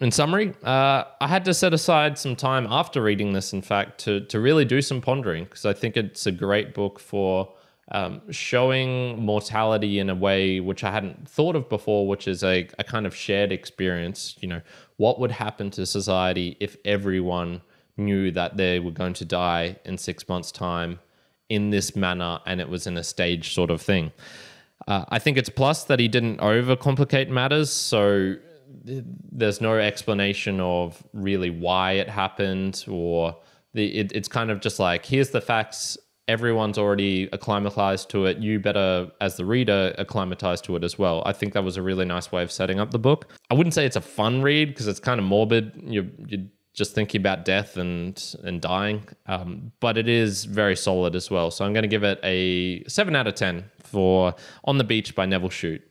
in summary, uh, I had to set aside some time after reading this, in fact, to, to really do some pondering because I think it's a great book for um, showing mortality in a way which I hadn't thought of before, which is a, a kind of shared experience. You know, what would happen to society if everyone knew that they were going to die in six months' time in this manner and it was in a stage sort of thing? Uh, I think it's plus that he didn't overcomplicate matters. So there's no explanation of really why it happened or the, it, it's kind of just like here's the facts everyone's already acclimatized to it. You better, as the reader, acclimatize to it as well. I think that was a really nice way of setting up the book. I wouldn't say it's a fun read because it's kind of morbid. You're, you're just thinking about death and and dying, um, but it is very solid as well. So I'm going to give it a seven out of ten for On the Beach by Nevil Shute.